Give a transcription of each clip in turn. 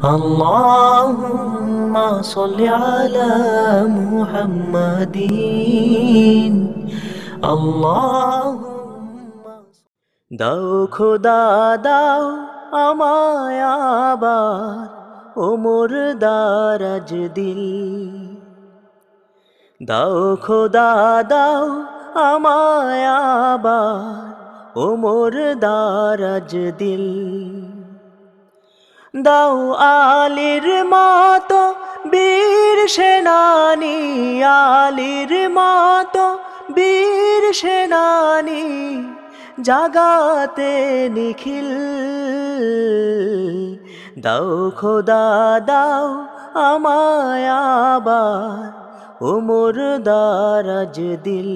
اللهم صل على محمد اللهم দাও খোদা দাও আমায় আবার ওমর দারাজ দিল দাও খোদা দাও আমায় আবার ওমর দারাজ দিল দাও আলির মতো বীর সেনানি, আলির মতো বীর সেনানি, জাগাতে নিখিল। দাও খোদা, দাও আমায় ওমর দারাজ দিল।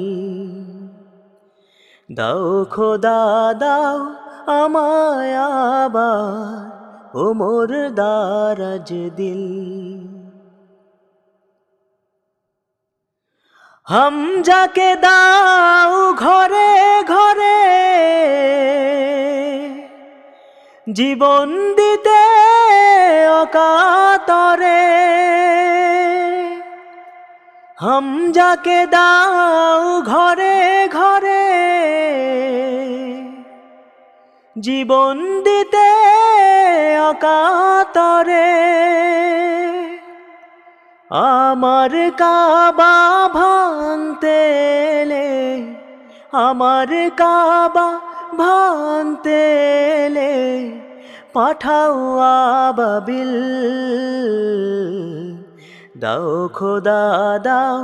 দাও খোদা, দাও আমায় আবার ওমর দারাজ দিল। হাম যাকে দাও ঘরে ঘরে, জীবন দিতে অকাতরে। হম যাকে দাও ঘরে ঘরে, জীবন দিতে অকাতরে আমার কাবা ভাঙতে আমার কাবা ভাঙতে পাঠাও আবাবিল। দাও খোদা, দাও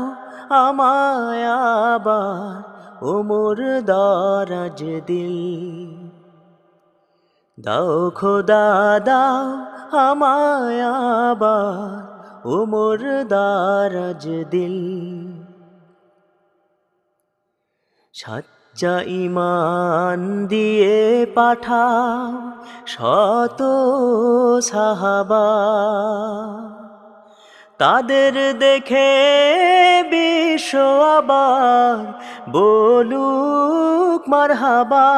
আমায় আবার ওমর দারাজ দিল। দাও খোদা, দাও আমায় ওমর দারাজ দিল। সাচ্চা ইমান দিয়ে পাঠাও শত সাহাবা। তাদের দেখে বিশ্ব আবার বলুক মারহাবা।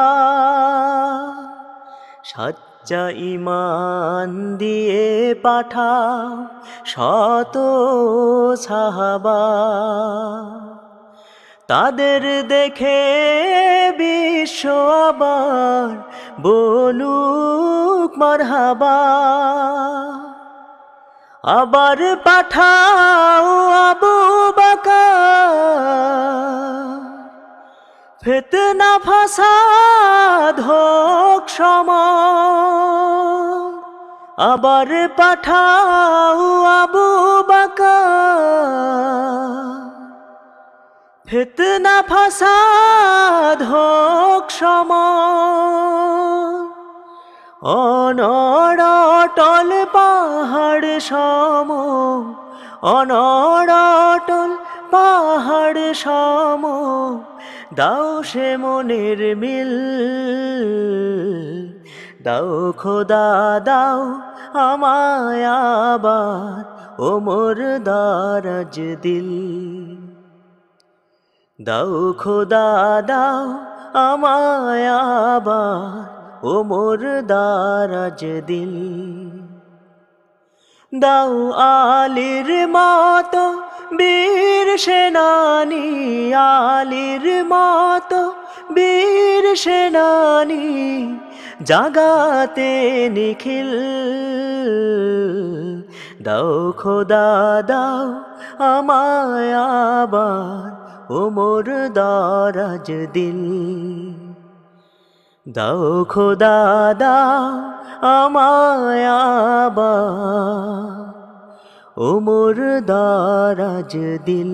সাচ্চা ইমান দিয়ে পাঠাও শত সাহাবা। তাদের দেখে বিশ্ব আবার বলুক মারহাবা। আবার পাঠাও আবু ফেতনা ফাসাদ হোক সম আবার পাঠাও আবু বাকা ফেতনা ফাসাদ হোক সম অনড়টল পাহাড় সম, অনড়টল পাহাড় সম, দাও সে মনের মিল। দাও খোদা, দাও আমায় আবার ওমর দারাজ দিল। দাও খোদা, দাও আমায় আবার ওমর দারাজ দিল। দাও আলির মতো বীর সেনানি আলির মতো, বীর সেনানি জাগাতে নিখিল। দাও খোদা, দাও আমায় আবার ওমর দারাজ দিল। দাও খোদা, দাও আমায় আবার ওমর দারাজ দিল।